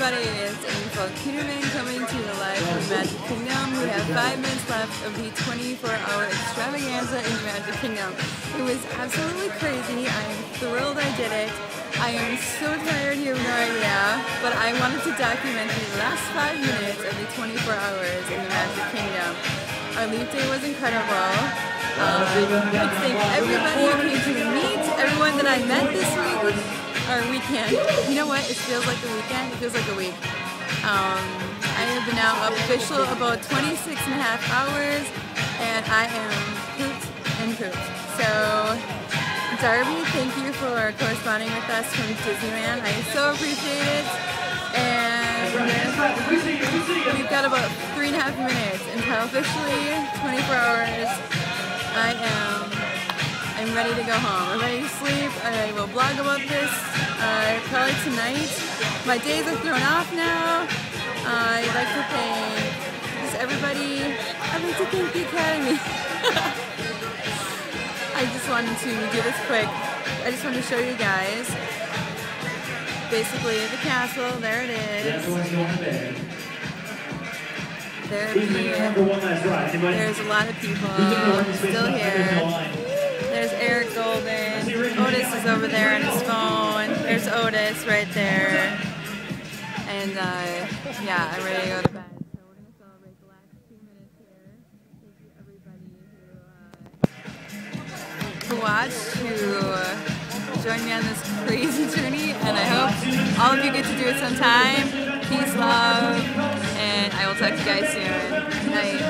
everybody, it's Angel Peterman coming to you live from Magic Kingdom. We have five minutes left of the 24-hour extravaganza in Magic Kingdom. It was absolutely crazy. I am thrilled I did it. I am so tired, you have no idea, but I wanted to document the last five minutes of the 24 hours in the Magic Kingdom. Our leap day was incredible. Um, I thank everybody who came to meet, everyone that I met this week or weekend. You know what? It feels like a weekend. It feels like a week. Um, I have been out official about 26 and a half hours, and I am pooped and pooped. So, Darby, thank you for corresponding with us from Disneyland. I so appreciate it. And we've got about three and a half minutes until officially 24 I'm ready to go home. I'm ready to sleep. I will blog about this uh, probably tonight. My days are thrown off now. Uh, I'd like to thank just everybody. I'd like to thank the Academy. I just wanted to do this quick. I just wanted to show you guys basically the castle. There it is. There There's a lot of people still here. There's Eric Golden. Otis is over there on his phone. There's Otis right there. And uh, yeah, I'm ready to go to bed. So we're to celebrate the last two minutes here. Thank you everybody who, uh, watched, who joined me on this crazy journey. And I hope all of you get to do it sometime. Peace, love, and I will talk to you guys soon. Night.